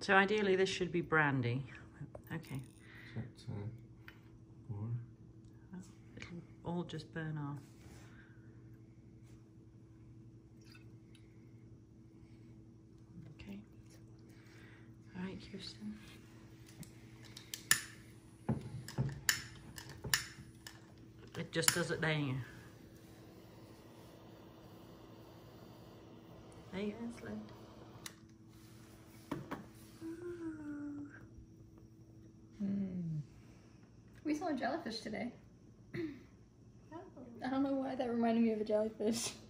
So ideally this should be brandy. Okay, uh, it'll all just burn off. Okay. All right, Kirsten. It just does it there. There you We saw a jellyfish today. I don't know why that reminded me of a jellyfish.